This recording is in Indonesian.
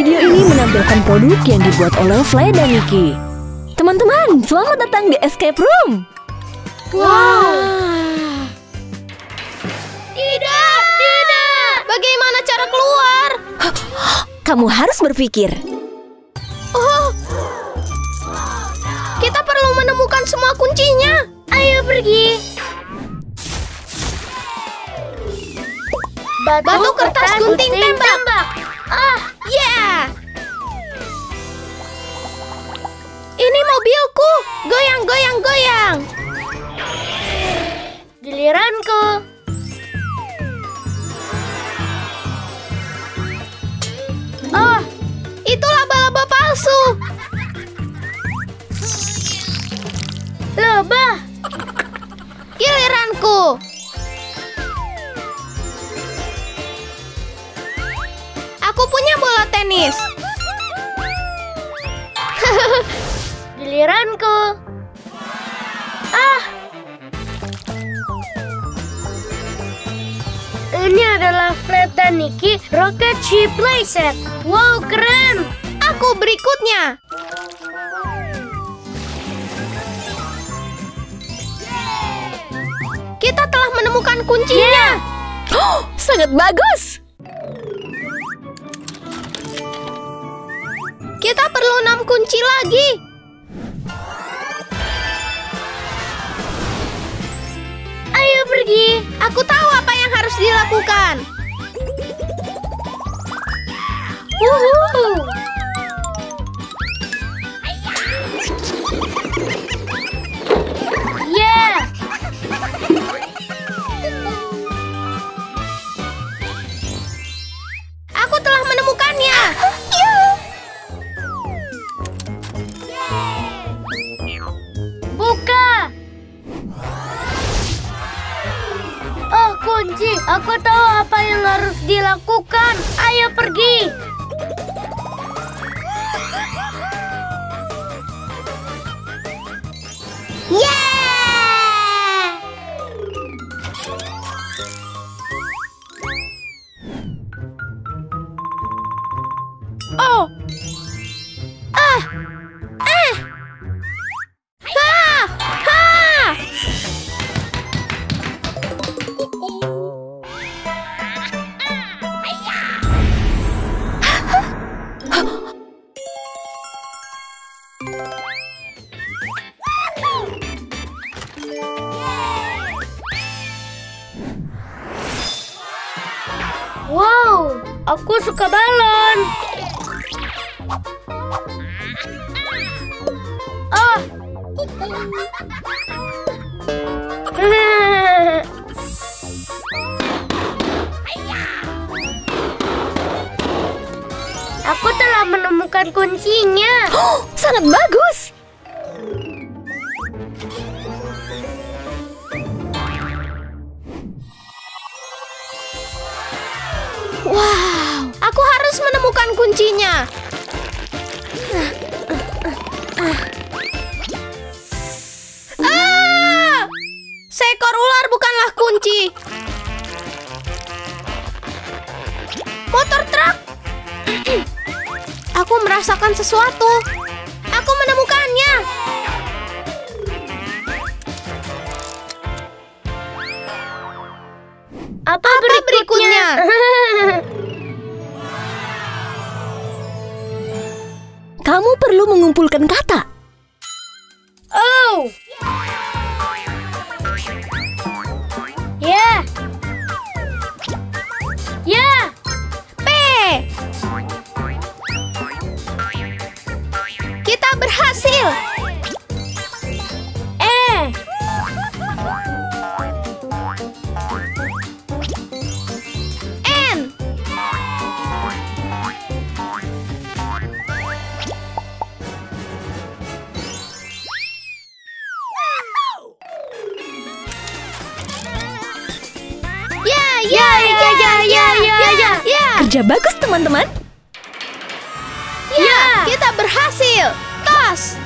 Video ini menampilkan produk yang dibuat oleh Fly dan Niki. Teman-teman, selamat datang di Escape Room. Wow. Tidak, tidak. Bagaimana cara keluar? Kamu harus berpikir. Oh. Kita perlu menemukan semua kuncinya. Ayo pergi. Batu, Batu kertas, gunting, tembak. tembak. Ah, yeah. Ini mobilku. Goyang, goyang, goyang. Giliranku. Oh, itu laba-laba palsu. Lebah. Giliranku. Aku punya bola tenis. Giliranku. Ah. Ini adalah Fred dan Nicky Rocket Ship Playset. Wow, keren. Aku berikutnya. Kita telah menemukan kuncinya. Oh, sangat bagus. Kita perlu enam kunci lagi. Ayo pergi. Aku tahu apa yang harus dilakukan. Kunci. Aku tahu apa yang harus dilakukan. Ayo pergi. Yeah! Wow, aku suka balon. Oh. Aku telah menemukan kuncinya. Oh, sangat bagus. Menemukan kuncinya. Ah! Seekor ular bukanlah kunci. Motor truk. Aku merasakan sesuatu. Aku menemukannya. Apa, berikutnya? Kamu perlu mengumpulkan kata. Oh. Kerja bagus teman-teman. Ya, kita berhasil. Tos.